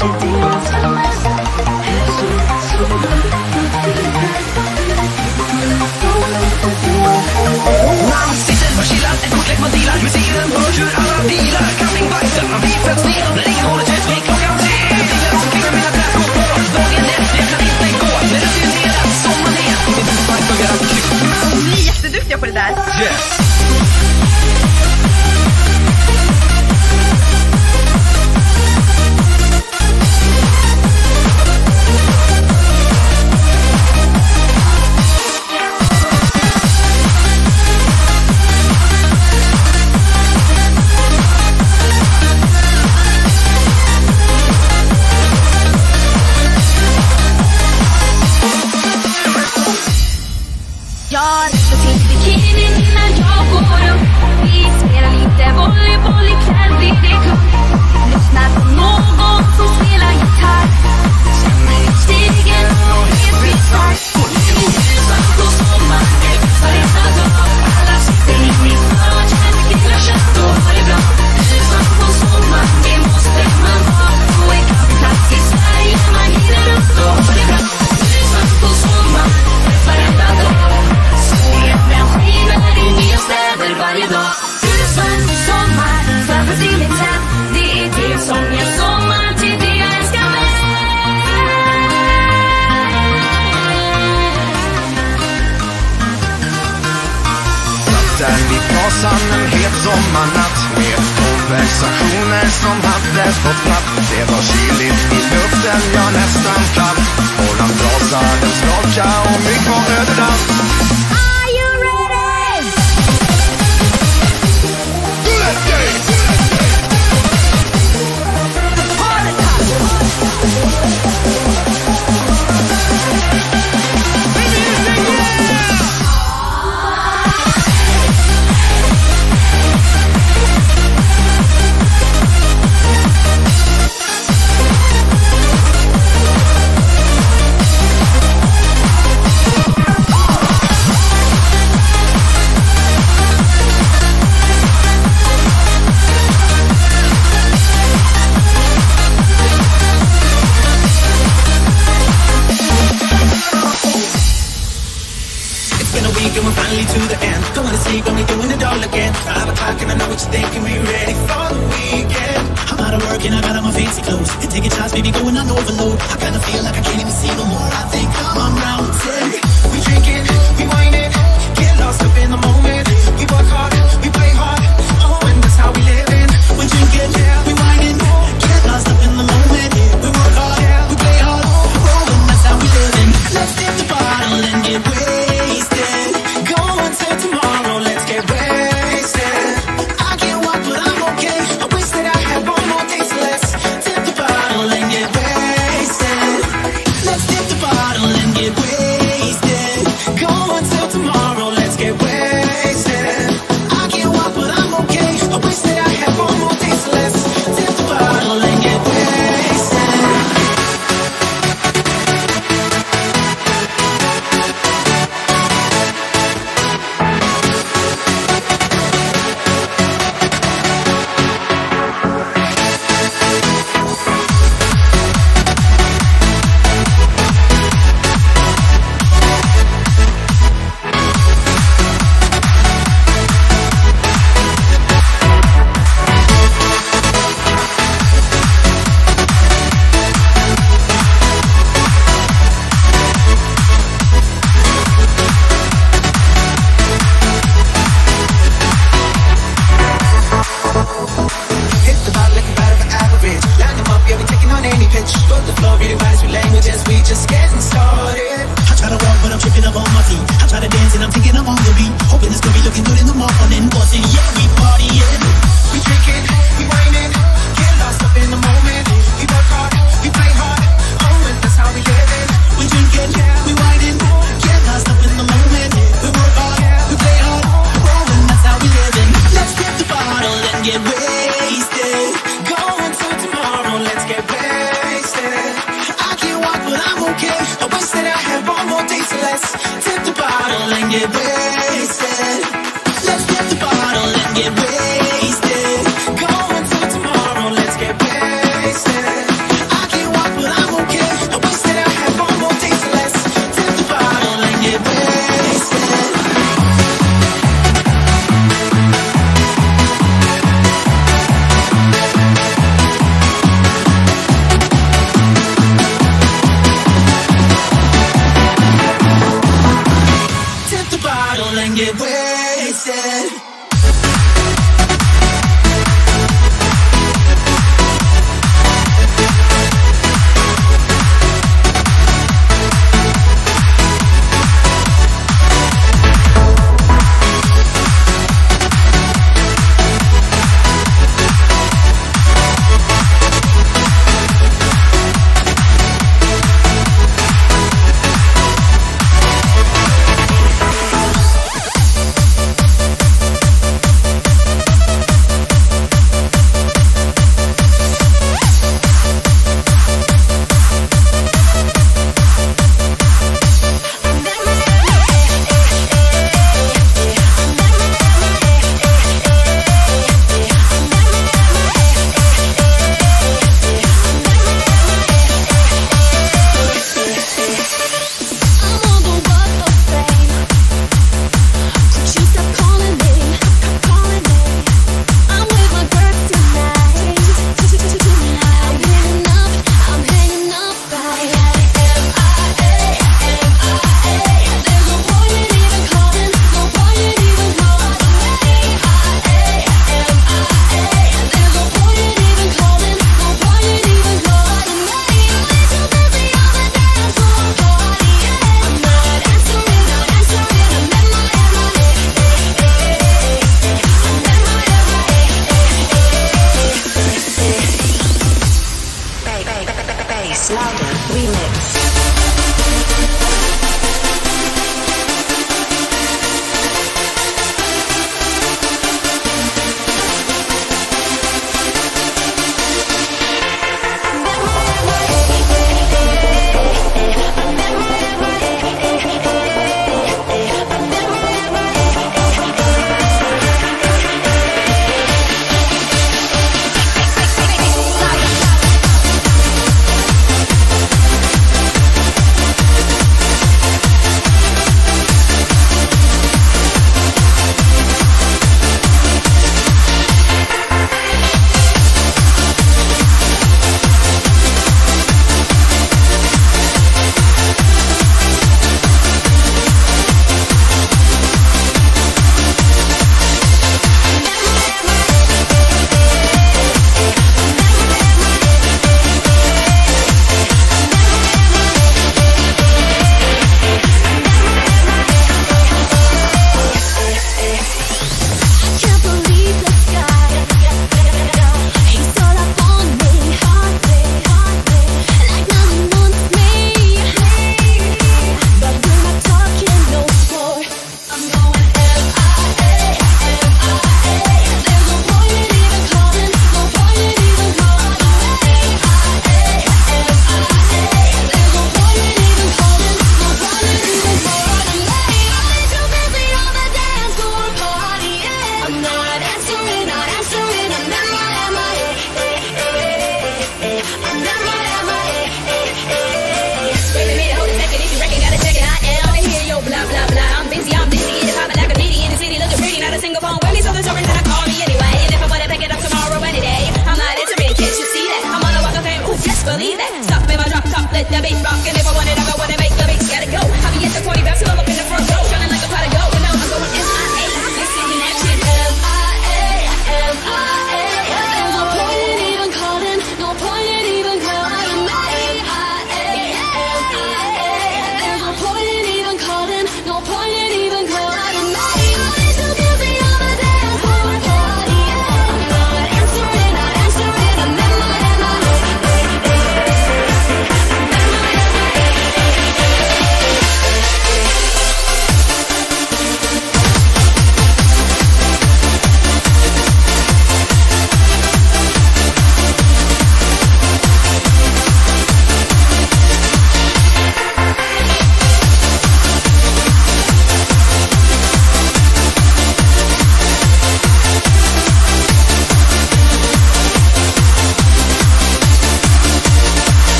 Man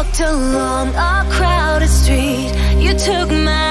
walked along a crowded street. You took my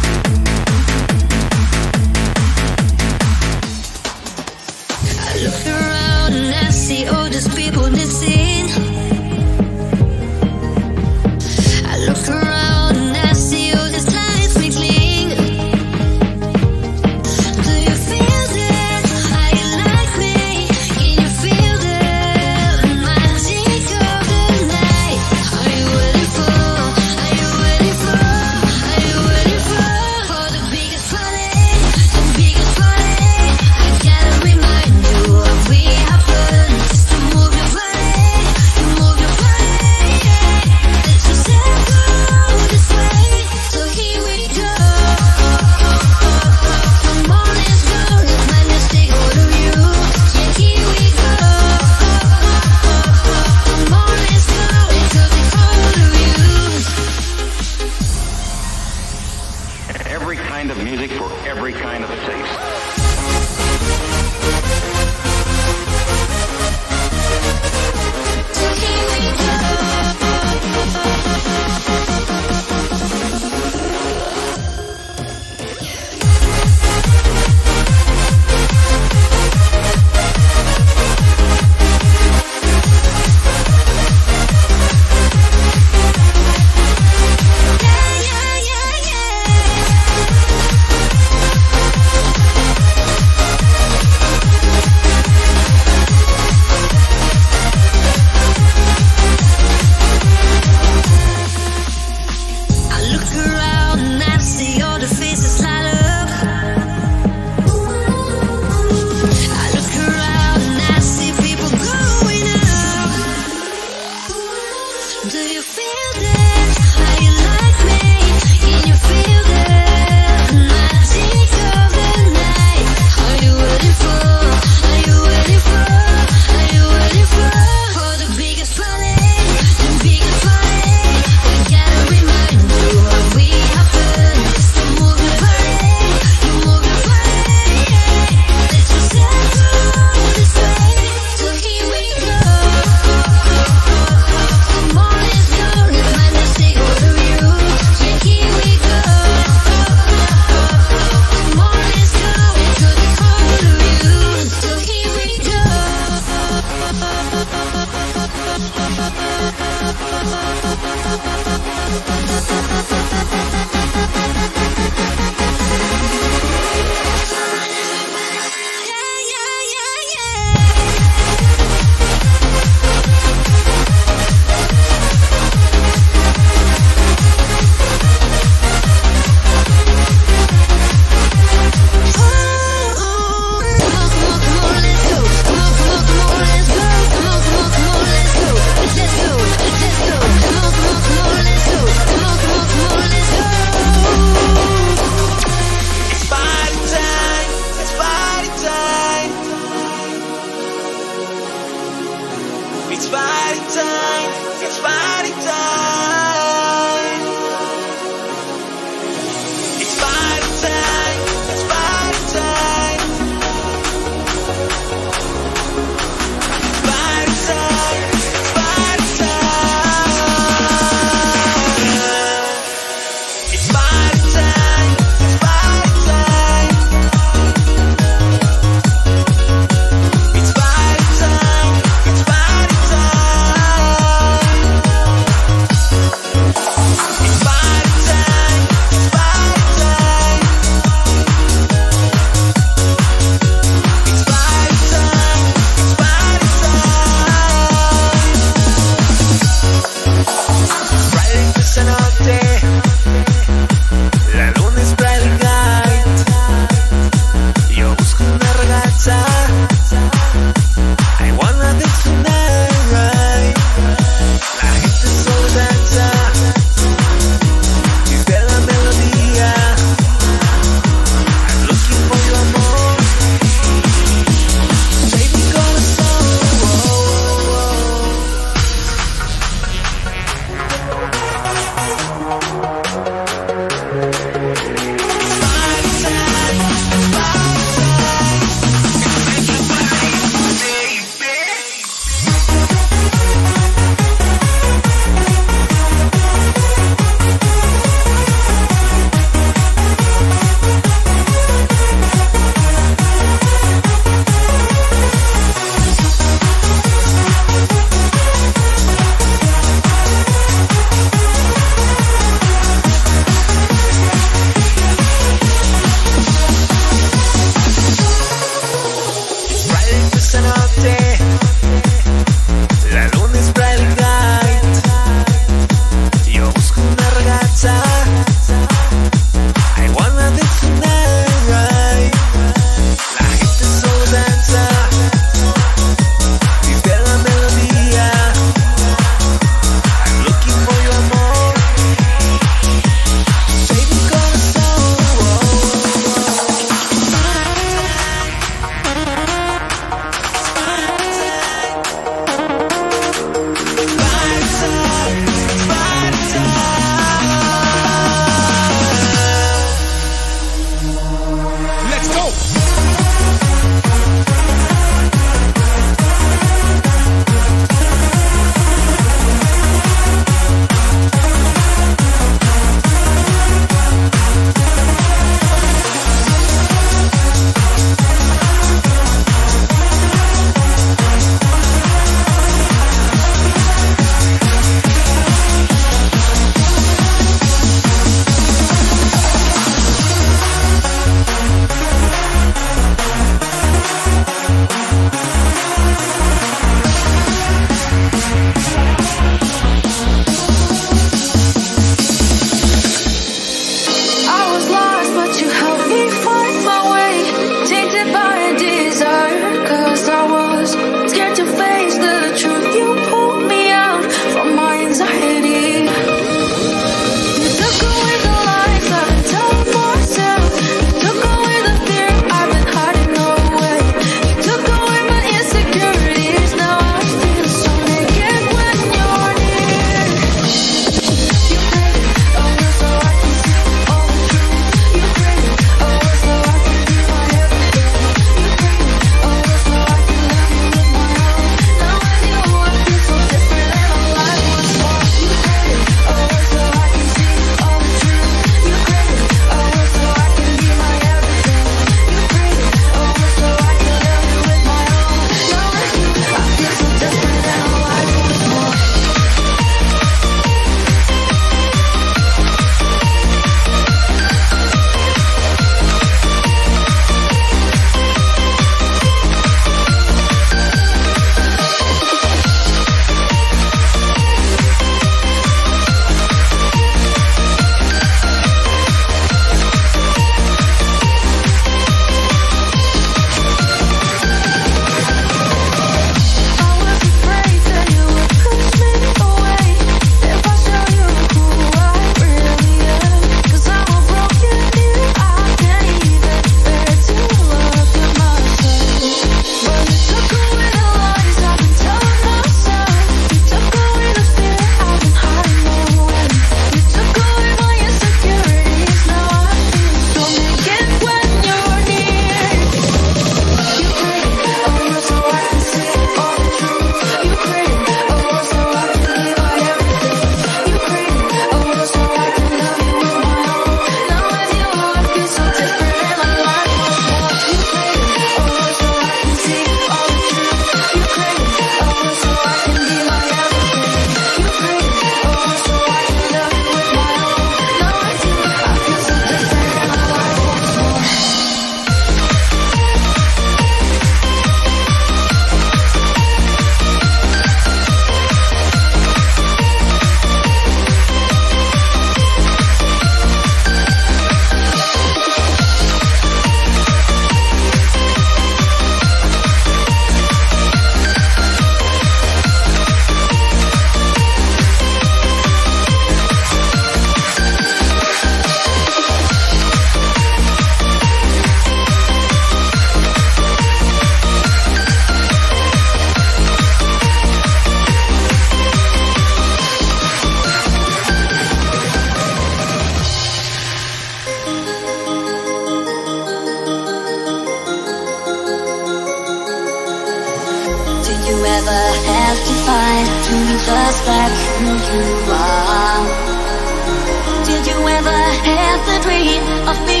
dream of being